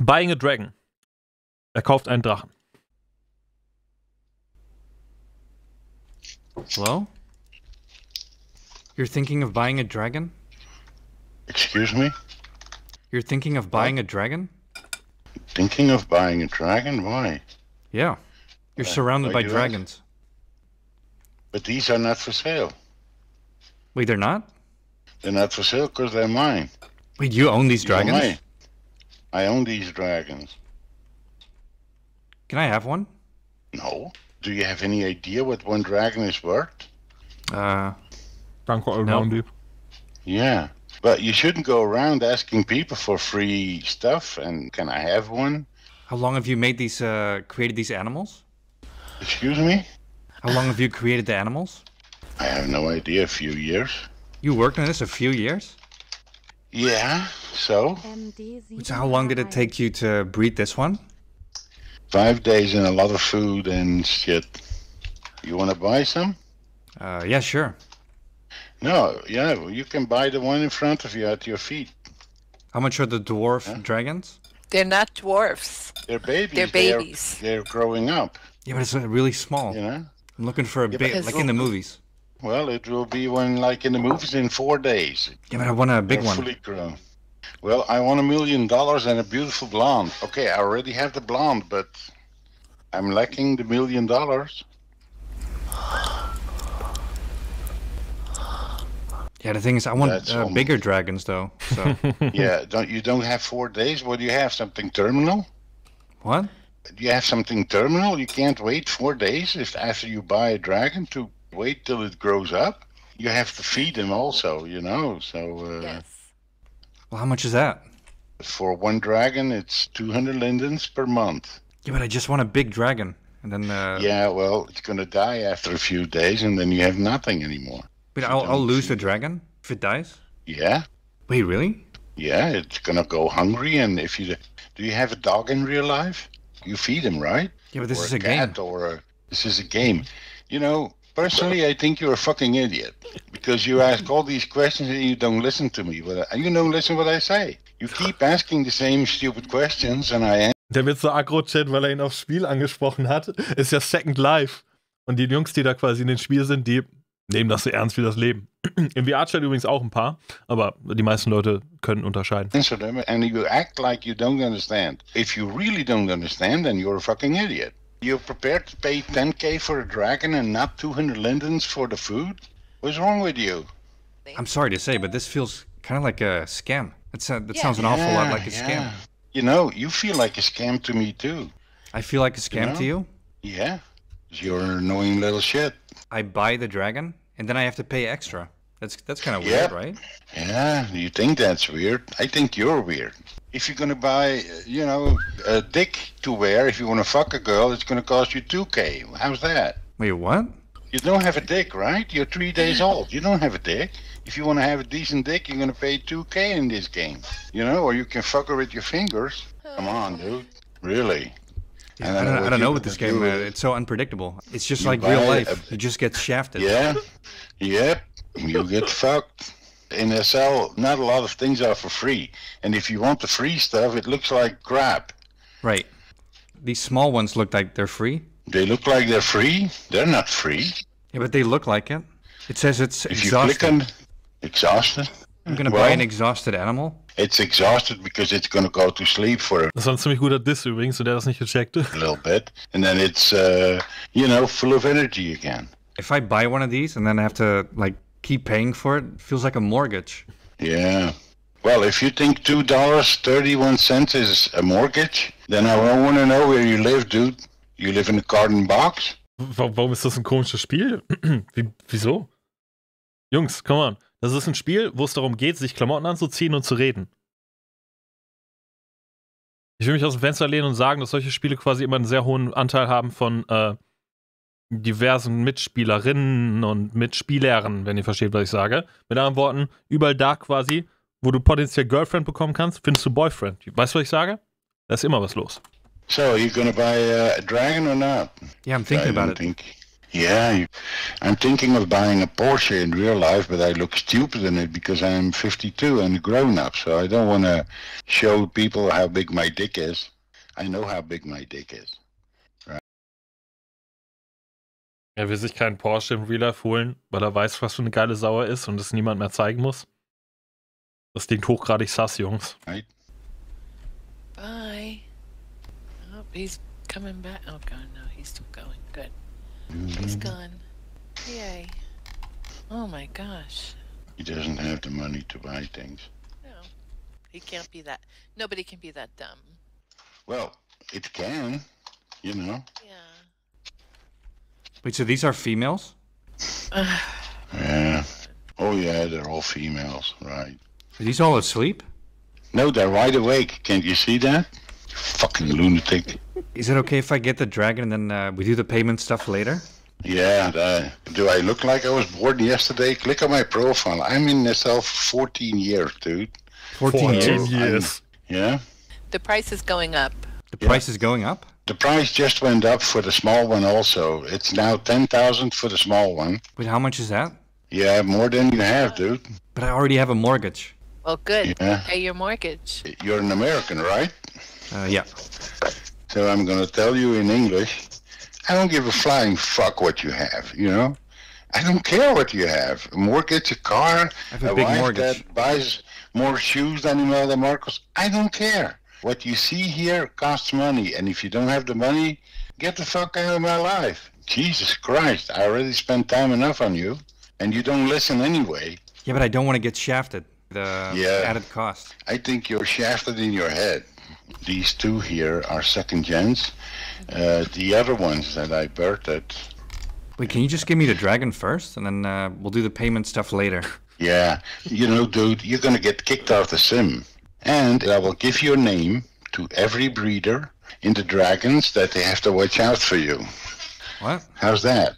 Buying a Dragon. Er kauft einen Drachen. Hello? You're thinking of buying a dragon? Excuse me? You're thinking of buying a dragon? Thinking of buying a dragon? Why? Yeah. You're Uh, surrounded by do you ask? dragons. But these are not for sale. Wait, they're not? They're not for sale because they're mine. Wait, you own these They're dragons? Mine. I own these dragons. Can I have one? No. Do you have any idea what one dragon is worth? Uh, Danke, No. Allroundi. Yeah. But you shouldn't go around asking people for free stuff and can I have one? how long have you made these, uh, created these animals? Excuse me? How long have you created the animals? I have no idea. A few years. You worked on this a few years? Yeah. So? So how long did it take you to breed this one? Five days and a lot of food and shit. You want to buy some? Uh, yeah, sure. No. Yeah. well, You can buy the one in front of you at your feet. How much are the dwarf Huh? dragons? They're not dwarfs. They're babies. They're They are- babies. They're growing up. Yeah, but it's uh, really small. You know. I'm looking for a Yeah, big, like in the movies. Well, it will be one like in the movies in four days. Yeah, but I want a big They're one. fully grown. Well, I want a million dollars and a beautiful blonde. Okay, I already have the blonde, but I'm lacking the million dollars. Yeah, the thing is, I want uh, bigger dragons though. So yeah, don't you don't have four days? What do you have? Something terminal? what? Do you have something terminal? You can't wait four days if after you buy a dragon to wait till it grows up. You have to feed him also, you know. So uh, Yes. Well, how much is that? for one dragon, it's 200 lindens per month. Yeah, but I just want a big dragon, and then uh, Yeah, well, it's gonna die after a few days, and then you have nothing anymore. But you I'll, I'll lose see- the dragon if it dies. Yeah, Wait, really? yeah, it's gonna go hungry, and if you do, you have a dog in real life? You feed him, right? Yeah, but this or is a, a game. cat, or a, this is a game. You know, personally, I think you're a fucking idiot because you ask all these questions and you don't listen to me. But you don't listen what I say. You keep asking the same stupid questions, and I Der wird so aggro-chat, weil er ihn aufs Spiel angesprochen hat. Ist ja Second Life. Und die Jungs, die da quasi in dem Spiel sind, die nehmen das so ernst wie das Leben. Im VR-Chat übrigens auch ein paar, aber die meisten Leute können unterscheiden. and you act like you don't understand. If you really don't understand, then you're a fucking idiot. You're prepared to pay 10k for a dragon and not 200 lindens for the food? What's wrong with you? I'm sorry to say, but this feels kind of like a scam. That's a, that Yeah. sounds an awful lot like a scam. You know, you feel like a scam to me too. I feel like a scam know? to you. Yeah, you're an annoying little shit. I buy the dragon, and then I have to pay extra. That's that's kind of Yeah. weird, right? Yeah, you think that's weird? I think you're weird. If you're gonna buy, uh, you know, a dick to wear, if you want to fuck a girl, it's gonna cost you 2k. How's that? Wait, what? You don't have a dick, right? You're three days old. You don't have a dick. If you want to have a decent dick, you're gonna pay 2k in this game. You know, or you can fuck her with your fingers. Come on, dude. Really? Yeah, And I don't, I what don't know with this gonna game. do Uh, is- it's so unpredictable. It's just You like real life. a- you just get shafted. Yeah. Yep. You get fucked. In SL, not a lot of things are for free. And if you want the free stuff, it looks like crap. Right. These small ones look like they're free. They look like they're free. They're not free. Yeah, but they look like it. It says it's If you exhausted. click on exhausted, I'm gonna well, buy an exhausted animal. it's exhausted because it's gonna go to sleep for Das war ein ziemlich guter Diss übrigens, und der das nicht gecheckt. a little bit, and then it's uh, you know full of energy again. If I buy one of these and then I have to like keep paying for it, it feels like a mortgage. Yeah. Well, if you think two dollars thirty-one cents is a mortgage, then I don't want to know where you live, dude. You live in a carton box? Wa- Warum ist das ein komisches Spiel? Wie, wieso? Jungs, come on. Das ist ein Spiel, wo es darum geht, sich Klamotten anzuziehen und zu reden. Ich will mich aus dem Fenster lehnen und sagen, dass solche Spiele quasi immer einen sehr hohen Anteil haben von äh, diversen Mitspielerinnen und Mitspielern, wenn ihr versteht, was ich sage. Mit anderen Worten, überall da quasi, wo du potenziell Girlfriend bekommen kannst, findest du Boyfriend. Weißt du, was ich sage? Da ist immer was los. So, you gonna buy a dragon or not? Yeah, I'm thinking about it. think. Yeah, I'm thinking of buying a Porsche in real life, but I look stupid in it because I'm 52 and a grown up. So I don't want to show people how big my dick is. I know how big my dick is. Er will sich keinen Porsche im Real Life holen, weil er weiß, was für eine geile Sau er ist und es niemand mehr zeigen muss. Das klingt hochgradig sass, Jungs. Bye. Oh, he's coming back. Oh god, no, he's still going. Good. He's gone. Yay. Oh my gosh. He doesn't have the money to buy things. No. He can't be that nobody can be that dumb. Well, it can, you know. Yeah. Wait, so these are females? Yeah. Oh yeah, they're all females, right? Are these all asleep? No, they're wide awake. Can't you see that? You fucking lunatic. Is it okay if I get the dragon and then uh, we do the payment stuff later? Yeah, uh, do I look like I was born yesterday? Click on my profile. I'm in myself 14 years, dude. 14 years. years. Yeah? The price is going up. The price is going up? The price just went up for the small one also. It's now 10,000 for the small one. Wait, how much is that? Yeah, more than you have, dude. But I already have a mortgage. Well, good. Yeah. Pay your mortgage. You're an American, right? Uh, yeah. So I'm going to tell you in English. I don't give a flying fuck what you have, you know? I don't care what you have. A mortgage, a car, have a big wife mortgage. that buys more shoes than Imelda Marcos. I don't care. What you see here costs money, and if you don't have the money, get the fuck out of my life. Jesus Christ, I already spent time enough on you, and you don't listen anyway. Yeah, but I don't want to get shafted. The Yeah. added cost. I think you're shafted in your head. These two here are second gens. Uh, the other ones that I birthed, Wait, can you just give me the dragon first, and then uh, we'll do the payment stuff later? yeah, you know, dude, you're gonna get kicked off the sim. And I will give your name to every breeder in the dragons that they have to watch out for you. What? How's that?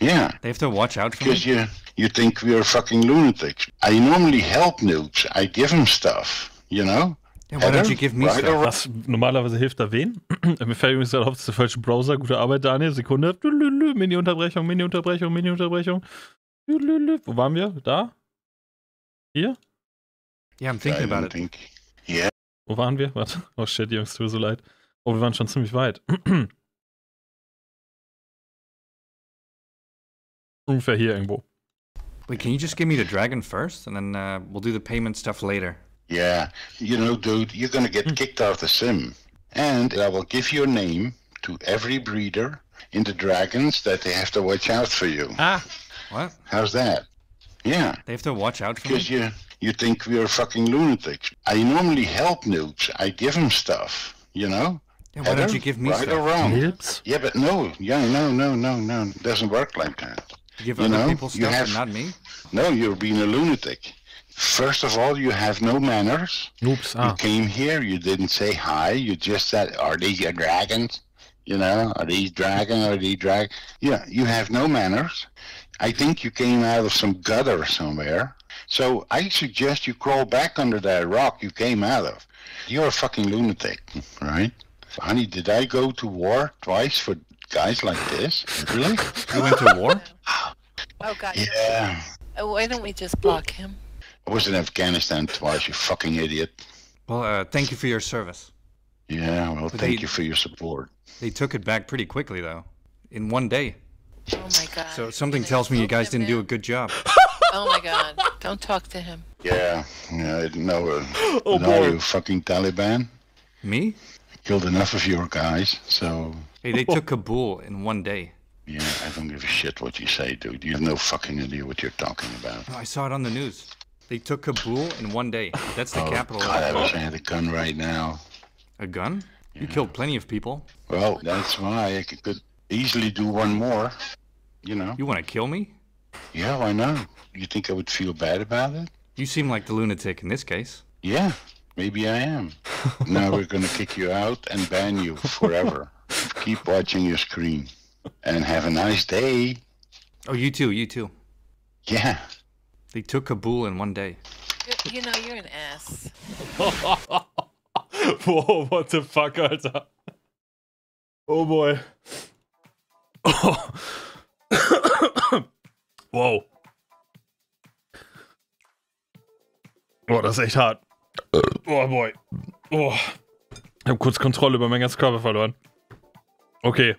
Yeah, They have to watch out for me? because you you think we're fucking lunatics. I normally help noobs. I give them stuff, you know. Yeah, why don't you give me right stuff? Was normalerweise hilft er wen? Mir fällt übrigens gerade auf, das ist der falsche Browser. Gute Arbeit, Daniel. Sekunde. Mini-Unterbrechung, Mini-Unterbrechung, Mini-Unterbrechung. Wo waren wir? Da? Hier? Yeah, I'm thinking about it. think. Yeah, Wo waren wir? Warte. Oh shit, Jungs, tut mir so leid. Oh, wir waren schon ziemlich weit. Ungefähr hier irgendwo. Wait, can you just give me the dragon first, and then uh, we'll do the payment stuff later? yeah. You know, dude, you're gonna get kicked off the sim. And I will give your name to every breeder in the dragons that they have to watch out for you. Ah! What? How's that? Yeah. They have to watch out for me? Because you you think we're fucking lunatics. I normally help noobs. I give them stuff, you know? Yeah, why don't you give me right stuff? or wrong? Hilps? Yeah, but no, yeah, no, no, no, no. It doesn't work like that. You give you other know, people you stuff, have- and not me? No, you're being a lunatic. First of all, you have no manners. Ups, You ah. came here, you didn't say hi. You just said, "Are these your dragons?" You know, are these dragon? Are these drag? Yeah, you have no manners. I think you came out of some gutter somewhere. So I suggest you crawl back under that rock you came out of. You're a fucking lunatic, right? Honey, did I go to war twice for guys like this? Really? You went to war? Oh god. Yeah. Oh, why don't we just block him? I was in Afghanistan twice, you fucking idiot. Well, uh, thank you for your service. Yeah, well, But thank they- you for your support. They took it back pretty quickly, though. In one day. Oh my god. So something tells me you guys didn't do a good job. Oh my god. Don't talk to him. Yeah, yeah, I didn't know. Uh, Oh, no, boy. you fucking Taliban. Me? Killed enough of your guys, so Hey, they took Kabul in one day. yeah, I don't give a shit what you say, dude. You have no fucking idea what you're talking about. No, I saw it on the news. They took Kabul in one day. That's the Oh, capital. God, I of wish I had a gun right now. A gun? You killed plenty of people. Well, that's why I could- could easily do one more. You know? You want to kill me? Yeah, why not? You think I would feel bad about it? You seem like the lunatic in this case. Yeah, maybe I am. now we're gonna kick you out and ban you forever. Keep watching your screen. And have a nice day. Oh, you too, you too. Yeah. They took Kabul in one day. You, you know, you're an ass. Whoa, what the fuck, Alter. Oh boy. Oh. Wow. Boah, das ist echt hart. Oh, boy. Oh. Ich habe kurz Kontrolle über meinen ganzen Körper verloren. Okay.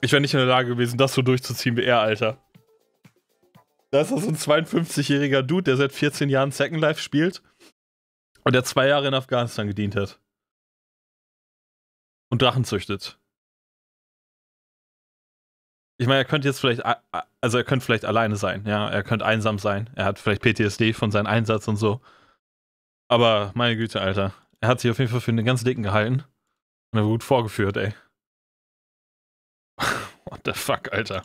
Ich wäre nicht in der Lage gewesen, das so durchzuziehen wie er, Alter. Da ist das so ein 52-jähriger Dude, der seit 14 Jahren Second Life spielt und der zwei Jahre in Afghanistan gedient hat. Und Drachen züchtet. Ich meine, er könnte jetzt vielleicht, also er könnte vielleicht alleine sein, ja, er könnte einsam sein, er hat vielleicht PTSD von seinem Einsatz und so. Aber meine Güte, Alter, er hat sich auf jeden Fall für einen ganz dicken gehalten und er wurde gut vorgeführt, ey. What the fuck, Alter.